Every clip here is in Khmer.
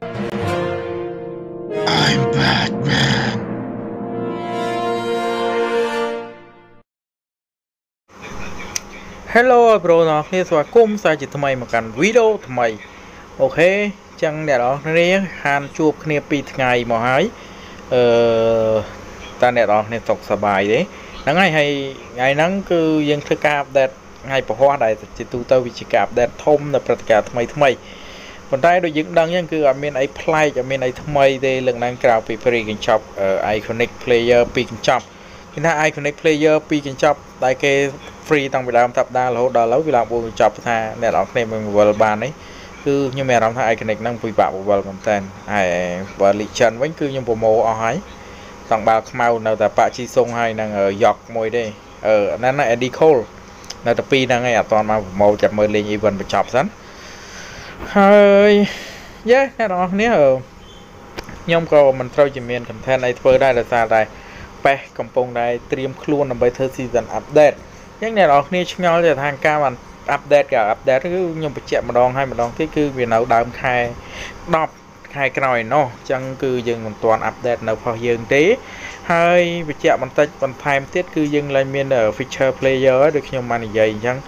I'm Batman. ហេឡូប្រូអ្នកគ្នាស្វាគមន៍សាជាថ្មីមកកាន់វីដេអូថ្មីអូខេចឹងអ្នកនរគ្នាហានជួបគ្នា2ថ្ងៃមកហើយអឺតើអ្នកនរគ្នាសុខសប្បាយទេហ្នឹងហើយហើយថ្ងៃហ្នឹងគឺយើងធ្វើការអាប់ដេតថ្ងៃពហុដែលជាទូទៅវាជាការអាប់ដេតធំនៅព្រឹត្តិការណ៍ថ្មីថ្មី ប៉ុន្តែដូចយើងដឹងចឹងគឺអត់មានអីប្លែកអត់មានអីថ្មីទេលើកឡើងក្រៅពី free កញ្ចប់ iconic player ពីរកញ្ចប់គេថា iconic player ពីរកញ្ចប់ដែលគេ free តាំងពីដើមតាប់ដារហូតដល់ឥឡូវវាឡើង4កញ្ចប់ថាអ្នកនរគ្នាមិនវល់បាននេះគឺខ្ញុំមានអារម្មណ៍ថា iconic ហ្នឹងពិបាកវល់មែនតើហើយបើ legend វិញគឺខ្ញុំប្រម៉ូអស់ហើយតង់បាល់ខ្មៅនៅតែប៉ាជីសុងហើយនឹងយ៉កមួយទេអឺហ្នឹងណា Eddie Cole នៅតែពីរហ្នឹងឯងអត់ទាន់មកប្រម៉ូចាំមើលលេង event បញ្ចប់សិន ហើយយេអ្នកនរគ្នាខ្ញុំក៏មិនត្រូវជាមាន content អីធ្វើដែរដោយសារតែប៉េះកំពុងតែត្រៀមខ្លួនដើម្បីធ្វើ season update អញ្ចឹងអ្នកនរគ្នាឆ្ងល់ទៅថាការបាន update ក៏ update គឺខ្ញុំបញ្ជាក់ម្ដងហើយម្ដងទៀតគឺវានៅដើមខែ10ខែក្រោយនោះអញ្ចឹងគឺយើងមិនទាន់ update នៅផុសយើងទេ ហើយបញ្ជាក់បន្តិចបន្ថែមទៀតគឺយើងឡើងមាន feature player ដូចខ្ញុំបាននិយាយអញ្ចឹង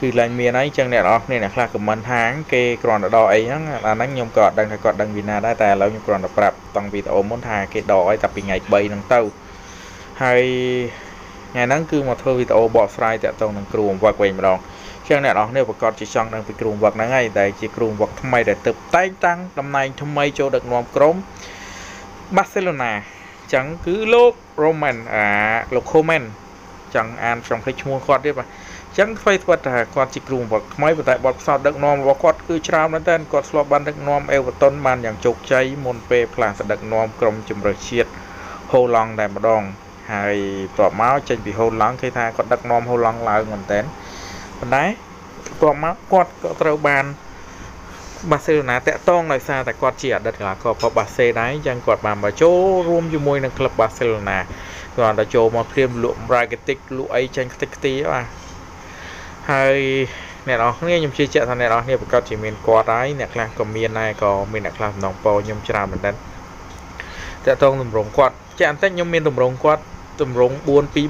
គឺឡើងមានហើយអញ្ចឹងអ្នកនរគ្នាអ្នកខ្លះ comment ហាងគេគ្រាន់តែដកអីហ្នឹងអាហ្នឹងខ្ញុំក៏អត់ដឹងថាគាត់ដឹងពីណាដែរតែឥឡូវខ្ញុំគ្រាន់តែប្រាប់តាំងវីដេអូមុនថាគេដកឲ្យតែពីថ្ងៃ3ហ្នឹងទៅហើយថ្ងៃហ្នឹងគឺមកធ្វើវីដេអូបកស្រាយតាក់ទងនឹងគ្រូបង្វឹកវិញម្ដងចឹងអ្នកនរគ្នាប្រកាសជាចង់ដឹងពីគ្រូបង្វឹកហ្នឹងហើយដែលជាគ្រូបង្វឹកថ្មីដែលទើបតែងតាំងតំណែងថ្មីចូលដឹកនាំក្រុមបាសេឡូណាចឹងគឺលោក Roman អាលោក Coman ចឹងអានខ្ញុំភ្លេចឈ្មោះគាត់ទៀតបាទ ចឹងធ្វើស្វិតថាគាត់ជាគ្រូបង្វឹកថ្មីប៉ុន្តែបទពិសោធន៍ដឹកនាំរបស់គាត់គឺច្រើនមែនទែនគាត់ធ្លាប់បានដឹកនាំអេវតុនបានយ៉ាងជោគជ័យមុនពេលផ្លាស់ដឹកនាំក្រុមជម្រើសជាតិហូឡង់តែម្ដងហើយបន្ទាប់មកចេញពីហូឡង់គេថាគាត់ដឹកនាំហូឡង់ឡើងមែនតើប៉ុន្តែបន្ទាប់មកគាត់ក៏ត្រូវបានបាសេឡូណាតាក់តងដោយសារតែគាត់ជាអតីតកីឡាកររបស់បាសេដែរអញ្ចឹងគាត់បានមកចូលរួមជាមួយនឹងក្លឹបបាសេឡូណាគាត់ទៅចូលមកព្រាមលក់ marketing លក់អីចេញខ្ទេចខ្ទីបាទ ហើយអ្នកនរគ្នាខ្ញុំជឿជាក់ថាអ្នកនរគ្នាប្រកាសជាមានគាត់ហើយអ្នកខ្លះក៏មានដែរក៏មានអ្នកខ្លះម្ដងពោខ្ញុំច្រើនមែនតើតកតងតម្រងគាត់ចាក់បន្តិចខ្ញុំមានតម្រងគាត់តម្រង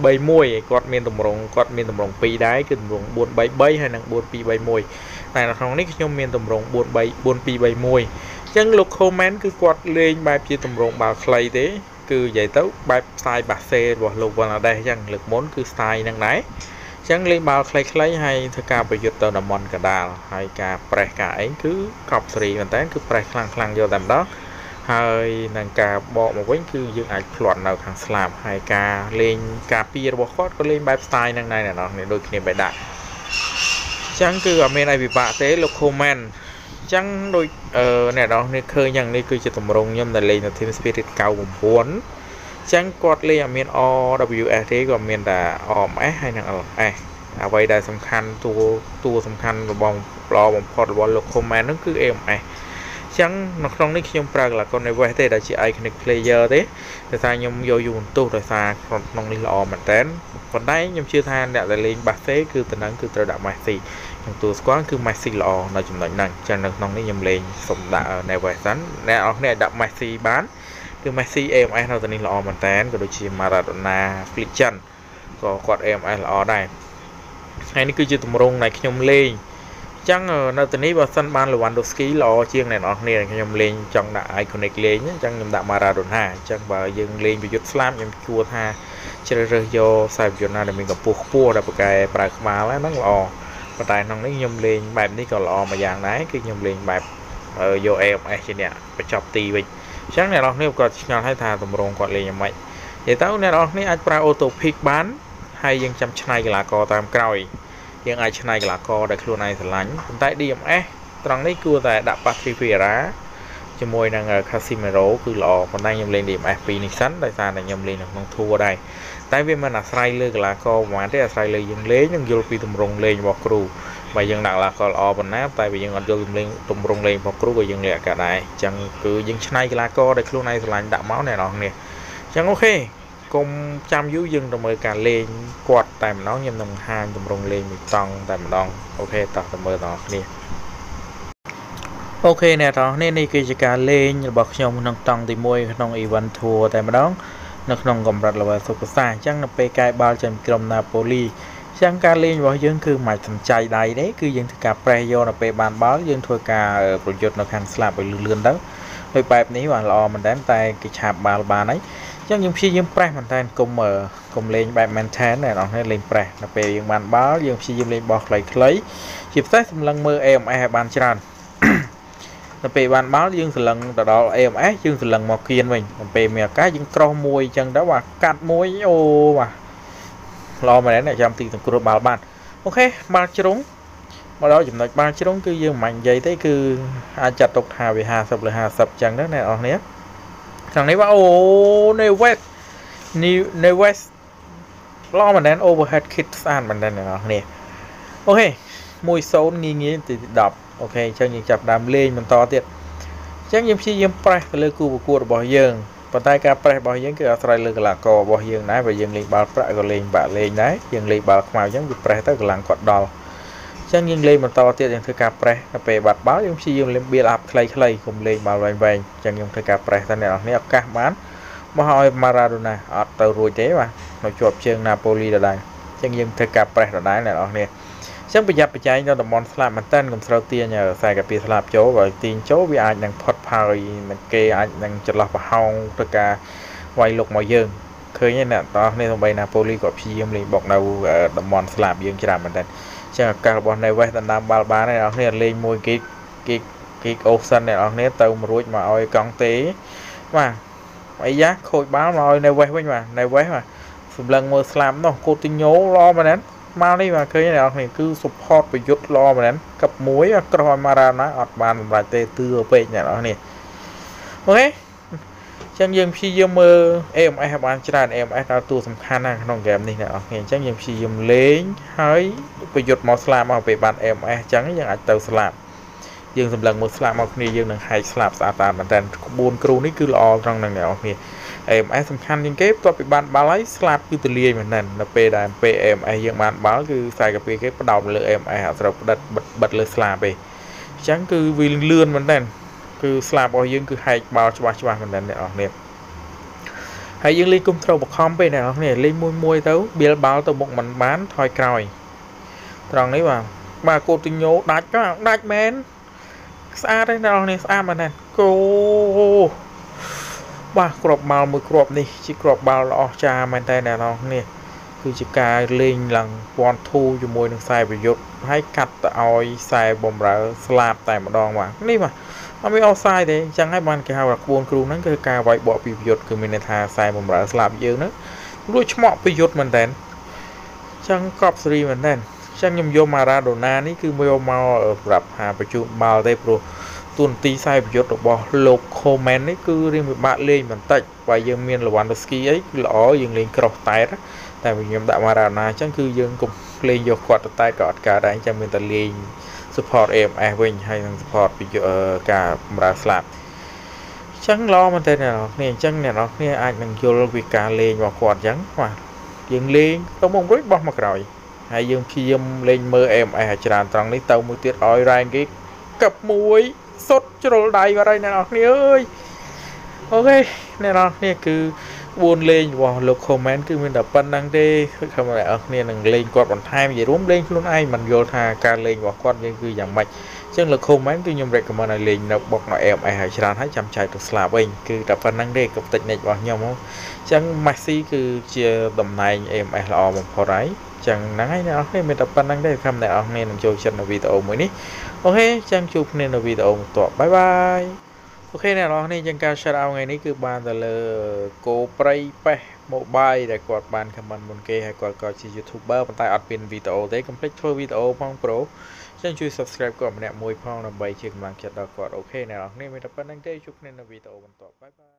4231គាត់មានតម្រងគាត់មានតម្រង2ដែរគឺតម្រង433ហើយនិង4231តែនៅក្នុងនេះខ្ញុំមានតម្រង43 4231អញ្ចឹងលោក comment គឺគាត់លេងបែបជាតម្រងបាល់ខ្លីទេ គឺនិយាយទៅបែបស្ទាយបាសេរបស់លោកវ៉ាឡាដេសអញ្ចឹងលើកមុនគឺស្ទាយហ្នឹងដែរ អញ្ចឹងលេងបាល់ខ្លីៗហើយធ្វើការប្រយុទ្ធទៅតំបន់កដាលហើយការប្រេះការអីគឺកប់សេរីមែនតើគឺប្រេះខ្លាំងខ្លាំងយកតែម្ដងហើយនឹងការបកមកវិញគឺយើងអាចផ្្លាត់នៅខាងស្លាប់ហើយការលេងការពីរបស់គាត់ក៏លេងបែប style ហ្នឹងដែរអ្នកនរគ្នាដូចគ្នាបេដាក់អញ្ចឹងគឺអត់មានអីពិបាកទេលោក comment អញ្ចឹងដូចអឺអ្នកនរគ្នាឃើញយ៉ាងនេះគឺជាតម្រងខ្ញុំដែលលេងនៅ Team Spirit 99អញ្ចឹងគាត់លេងអត់មាន RWS ទេក៏មានតែ RMS ហើយនិង LS អ្វីដែលសំខាន់តួតួសំខាន់របស់ល្អបំផុតរបស់លោក comment ហ្នឹងគឺ AMS ចឹងនៅក្នុងនេះខ្ញុំប្រើកីឡាករ Neves ទេដែលជា iconic player ទេដោយសារខ្ញុំយកយូបន្ទុះដោយសារក្នុងនេះល្អមែនតើប៉ុន្តែខ្ញុំជឿថាអ្នកដែលលេង Barca គឺតំណឹងគឺត្រូវដាក់ Messi ខ្ញុំទួស្គាល់គឺ Messi ល្អនៅចំណុចហ្នឹងចឹងនៅក្នុងនេះខ្ញុំលេងសុំដាក់ Neves សិនអ្នកនរគ្នាអាចដាក់ Messi បាន គឺ Messi AMS នៅទីនេះល្អមែនតើក៏ដូចជា Maradona Flickchen ក៏គាត់ AMS ល្អដែរថ្ងៃនេះគឺជាទម្រង់ដែលខ្ញុំលេងចឹងនៅទីនេះបើសិនបាន Lewandowski ល្អជាងអ្នកនរគ្នាខ្ញុំលេងចង់ដាក់ iconic លេងអញ្ចឹងខ្ញុំដាក់ Maradona អញ្ចឹងបើយើងលេងប្រយុទ្ធស្លាប់ខ្ញុំគួរថាជ្រើសរើសយកខ្សែប្រយុទ្ធណាដែលមានកម្ពស់ខ្ពស់ដែលប្រកែប្រើខ្មាល់ហ្នឹងល្អប៉ុន្តែក្នុងនេះខ្ញុំលេងបែបនេះក៏ល្អមួយយ៉ាងដែរគឺខ្ញុំលេងបែបយក AMS ជាអ្នកបញ្ចប់ទីវិញ អញ្ចឹងអ្នកនរគ្នាក៏ឆ្ងល់ហើយថាតម្រងគាត់លេងយ៉ាងម៉េចនិយាយទៅអ្នកនរគ្នាអាចប្រើ auto pick បានហើយយើងចាំឆ្នៃកីឡាករតាមក្រោយយើងអាចឆ្នៃកីឡាករដែលខ្លួនឯងស្រឡាញ់ប៉ុន្តែ DMS ត្រង់នេះគួរតែដាក់ Patrick Vieira ជាមួយនឹង Casemiro គឺល្អប៉ុន្តែខ្ញុំលេង DMS 2នេះសិនដោយសារតែខ្ញុំលេងនៅក្នុង Tour ដែរតែវាមិនអាស្រ័យលើកីឡាករប្រហែលទេអាស្រ័យលើយើងលេងនិងយល់ពីទម្រង់លេងរបស់គ្រូ បើយើងដាក់កីឡាករល្អប៉ុណ្ណាតែបើយើងអត់យល់ទម្រង់ទម្រង់លេងរបស់គ្រូក៏យើងលេងអាកាដែរអញ្ចឹងគឺយើងឆ្នៃកីឡាករដែលខ្លួនឯងស្រឡាញ់ដាក់មកអ្នកនរគ្នាអញ្ចឹងអូខេកុំចាំយូរយើងទៅមើលការលេងគាត់តែម្ដងខ្ញុំនឹងបង្ហាញទម្រង់លេងមួយតង់តែម្ដងអូខេតោះទៅមើលបងប្អូនអូខេអ្នកទាំងអស់នេះនេះគឺជាការលេងរបស់ខ្ញុំក្នុងតង់ទី1ក្នុង event tour តែម្ដងនៅក្នុងកម្រិត level សុខសាអញ្ចឹងនៅពេលកាយបាល់ចេញក្រុម Napoli អញ្ចឹងការលេងរបស់យើងគឺមិនសំចៃដៃទេគឺយើងធ្វើការប្រេះយកនៅពេលបានបាល់យើងធ្វើការប្រយុទ្ធនៅខាងស្លាប់ឲ្យលឿនទៅហើយបែបនេះបាទល្អមែនតើតែគេឆាប់បាល់បានហើយអញ្ចឹងយើងព្យាយាមប្រេះមែនតើគុំគុំលេងបែប maintain អ្នកនរនេះលេងប្រេះនៅពេលយើងបានបាល់យើងព្យាយាមលេងបោះខ្លីៗជាពិសេសសម្លឹងមើល AMS ឲ្យបានច្រើនទៅពេលបានបាល់យើងសន្លឹងទៅដល់ AMS យើងសន្លឹងមកគៀនវិញទៅពេលមានឱកាសយើងក្រោះមួយអញ្ចឹងទៅបាទកាត់មួយអូបាទ ល្អមែនអ្នកចាំទីសង្គ្រោះបាល់បានអូខេបាល់ជ្រុងមកដល់ចំណុចបាល់ជ្រុងគឺយើងមិននិយាយទេគឺអាចចាត់ទុកថាវា50លើ50អញ្ចឹងទៅអ្នកនរគ្នាខាងនេះបាទអូ Neves Neves ល្អមែនដែរ overhead kick ស្អាតមែនដែរអ្នកនរគ្នា OK 1-0ងាយងាយទី10 OK អញ្ចឹងយើងចាប់ដើមលេងបន្តទៀតអញ្ចឹងយើងព្យាយាម press ទៅលើគូប្រកួតរបស់យើង ប៉ុន្តែការ press របស់យើងគឺអាស្រ័យលើកីឡាកររបស់យើងដែរបើយើងលេងបាល់ប្រាក់ក៏លេងបាក់លេងដែរយើងលេងបាល់ខ្មៅអញ្ចឹងវា press ទៅកម្លាំងគាត់ដល់អញ្ចឹងយើងលេងបន្តទៀតយើងធ្វើការ press ទៅពេលបាត់បាល់យើងព្យាយាមលេង build up ខ្លីៗកុំលេងបាល់វែងៗអញ្ចឹងយើងធ្វើការ press ទៅអ្នកនរគ្នាឱកាសបានមកឲ្យម៉ារ៉ាដូណាអត់ទៅរួចទេបាទនៅជាប់ជើងណាប៉ូលីដដែលអញ្ចឹងយើងធ្វើការប្រេះដដែលអ្នកនរ គ្នាចឹងប្រយ័ត្នប្រយែងនៅតំបន់ស្លាប់មែនតើកុំស្រូវទាញខ្សែកាពីស្លាប់ចូលបើទាញចូលវាអាចនឹងផុតផើយនឹងគេអាចនឹងចន្លោះប្រហោងទៅការវាយលុកមកយើងឃើញទេអ្នកតោះនេះសំបីណាប៉ូលីក៏ព្យាយាមលេងបុកនៅតំបន់ស្លាប់យើងច្រើនមែនតើចឹងឱកាសរបស់ Neves ដណ្ដើមបាល់បានហើយអ្នកនរលេងមួយគីកគីកគីកអូសិនអ្នកនរទៅមួយរួចមកឲ្យកង់ទេបាទអីយ៉ាខូចបាល់មកឲ្យ Neves វិញបាទ Neves បាទសម្លឹងមើលស្លាប់នោះកូទីញ៉ូល្អមែនទេ មកនេះបាទឃើញអ្នកនរគឺ support ប្រយុទ្ធល្អមែនកັບមួយក្រោយម៉ារ៉ាណាអត់បានសម្រេចទេទឿពេកអ្នកនរនេះអូខេចឹងយើងព្យាយាមមើល AMS ឲ្យបានច្រើន AMS ដល់តួសំខាន់ណាក្នុងហ្គេមនេះអ្នកនរគ្នាអញ្ចឹងយើងព្យាយាមលេងហើយប្រយុទ្ធមកស្លាប់មកពេលបាន AMS អញ្ចឹងយើងអាចទៅស្លាប់ យើងសម្លឹងមើលស្លាប់មកគ្នាយើងនឹងហែកស្លាប់ស្អាតតាមមែនតើក្បួនគ្រូនេះគឺល្អត្រង់នឹងអ្នកនរគ្នា AMS សំខាន់ជាងគេបន្ទាប់ពីបានបាល់ហើយស្លាប់គឺទលាយមែនណាស់នៅពេលដែលពេល AMS យើងបានបាល់គឺខ្សែកាពីគេផ្ដោតលើ AMS អត់ត្រូវផ្ដិតបិទលើស្លាប់ទេអញ្ចឹងគឺវាលឿនមែនតើគឺស្លាប់របស់យើងគឺហែកបាល់ច្បាស់ច្បាស់មែនតើអ្នកនរគ្នាហើយយើងលេងគុំត្រូវបខំពេកអ្នកនរគ្នាលេងមួយមួយទៅបៀលបាល់ទៅមុខមិនបានថយក្រោយត្រង់នេះបាទបាទកូទីញ៉ូដាច់ដាច់មែន ស្អាតទេអ្នកនរគ្នាស្អាតមែនតើគោបាទគ្រាប់បាល់មួយគ្រាប់នេះជាគ្រាប់បាល់ល្អចាមែនតើអ្នកនរនេះគឺជាការលេងឡើងពាន់ធូជាមួយនឹងខ្សែប្រយុទ្ធហើយកាត់ទៅឲ្យខ្សែបំរើស្លាប់តែម្ដងបាទនេះបាទអត់មានអស់សាយទេអញ្ចឹងហើយបានគេហៅថាក្បួនគ្រូហ្នឹងគឺការវាយបកពីប្រយុទ្ធគឺមានន័យថាខ្សែបំរើស្លាប់យើងហ្នឹងរួចឆ្មក់ប្រយុទ្ធមែនតើអញ្ចឹងកប់សេរីមែនតើអញ្ចឹងខ្ញុំយកម៉ារ៉ាដូណានេះគឺមកមកសម្រាប់ថាបញ្ជូនបាល់ទេព្រោះទូនទីខ្សែប្រយុទ្ធរបស់លោក Coleman នេះគឺរៀងពិបាកលេងបន្តិចបើយើងមាន Lewandowski អីគឺល្អយើងលេង cross តែតែខ្ញុំដាក់ Maradona អញ្ចឹងគឺយើងកុំលេងយកគាត់ទៅតែក៏អត់កើតដែរអញ្ចឹងមានតែលេង support AMS វិញហើយនឹង support ពីការបម្រើស្លាប់អញ្ចឹងល្អមែនតើអ្នកនរគ្នាអញ្ចឹងអ្នកនរគ្នាអាចនឹងយល់ពីការលេងរបស់គាត់អញ្ចឹងបាទយើងលេងទៅមករួចបោះមកក្រោយ ហើយយើងព្យាយាមលេងមើល AMS ឲ្យច្រើនត្រង់នេះទៅមួយទៀតឲ្យ rank គេកឹបមួយសុទ្ធជ្រុលដៃបាត់ហើយអ្នកនរគ្នាអើយអូខេអ្នកនរគ្នាគឺ4លេងរបស់លោក comment គឺមានតែប៉ុណ្្នឹងទេគឺខំអ្នកនរគ្នានឹងលេងគាត់បន្ថែមនិយាយរួមលេងខ្លួនឯងមិនយល់ថាការលេងរបស់គាត់យើងគឺយ៉ាងម៉េចអញ្ចឹងលោក comment គឺខ្ញុំ recommend ឲ្យលេងនៅបុកនៅ AMS ឲ្យច្រើនហើយចាំចែកទៅស្លាប់វិញគឺតែប៉ុណ្្នឹងទេកុំតិចនិចរបស់ខ្ញុំហ៎អញ្ចឹង Messi គឺជាតំណែង AMF ល្អបំផុតហើយ ចឹងហ្នឹងហើយអ្នកនរគ្នាមានតែប៉ុណ្្នឹងទេខំអ្នកនរគ្នានឹងចូលចិត្តនៅវីដេអូមួយនេះ OK ចឹងជួបគ្នានៅវីដេអូបន្ទាប់ bye bye OK អ្នកនរគ្នាចឹងការ shout out ថ្ងៃនេះគឺបានទៅលើគោព្រៃ PES mobile ដែលគាត់បាន comment មុនគេហើយគាត់ក៏ជា YouTuber ប៉ុន្តែអត់មានវីដេអូទេកុំភ្លេចធ្វើវីដេអូផង bro ចឹងជួយ subscribe គាត់ម្នាក់មួយផងដើម្បីជាកម្លាំងចិត្តដល់គាត់ OK អ្នកនរគ្នាមានតែប៉ុណ្្នឹងទេជួបគ្នានៅវីដេអូបន្ទាប់ bye bye